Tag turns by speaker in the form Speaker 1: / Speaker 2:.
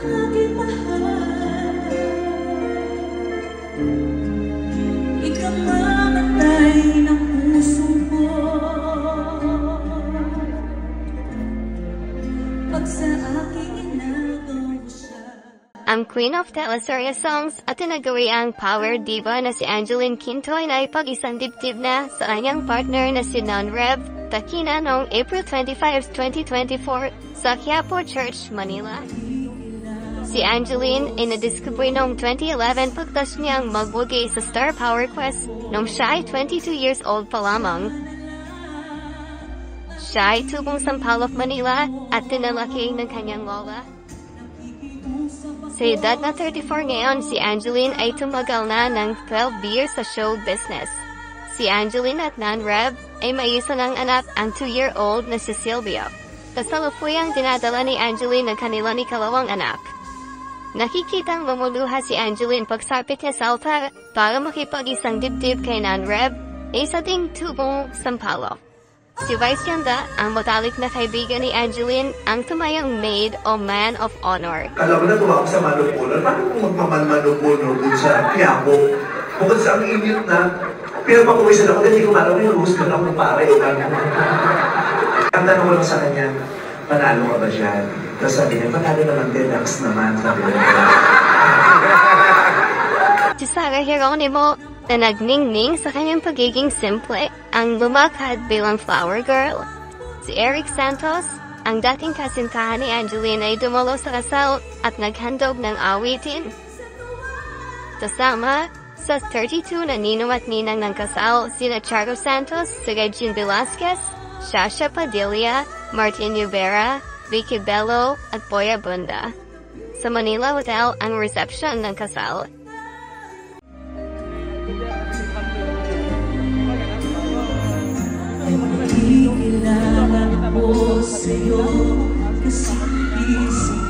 Speaker 1: Ang Queen of Teleserye Songs at tinaguriang power diva na si Angeline Quintoy na ipag-isang dibdib na sa kanyang partner na si Non Rev Takina noong April 25, 2024 sa Quiapo Church, Manila. Si Angeline ay nadiskubre noong 2011 pagtas niyang magwagi sa Star Power Quest noong siya ay 22 years old pa lamang. Siya ay tubong Sampaloc, Manila at tinalaki ng kanyang lola. Sa edad na 34 ngayon, si Angeline ay tumagal na ng 12 years sa show business. Si Angeline at Nan Rev ay may isa ng anak ang 2-year-old na si Sylvia. Kasalukuyang dinadala ni Angeline ang kanilang ikalawang anak. Nakikitang lumuluha si Angeline pagsapit niya sa altar para makipag-isang dibdib kay Nan Rev, isa ding tubong sampalo. Si Vice Ganda, ang matalik na kaibigan ni Angeline, ang tumayang maid o man of honor.
Speaker 2: Alam mo na tumawag sa Manupuno. Paano kung magmaman-Manupuno dun sa Quiapo? Bukod sa ang init na, pero pakuwisan ako, hindi ko malaw yung rules na ako pare. Ang tanong ko lang sa kanya, panalo ka ba dyan? Tapos sabi niya, panalo naman next naman. Sabi niya.
Speaker 1: Si Sarah Geronimo, na nagningning sa kanyang pagiging simple, ang lumakad bilang flower girl. Si Eric Santos, ang dating kasintahan ni Angeline ay dumalo sa kasal at naghandog ng awitin. Kasama sa 32 na ninong at ninang ng kasal, sina Charo Santos, si Regine Velasquez, Shasha Padilla, Martin Rivera, Vicky Bello, at Boya Bunda. Sa Manila Hotel ang reception ng kasal.
Speaker 3: Kailangan ko sa'yo Kasi isip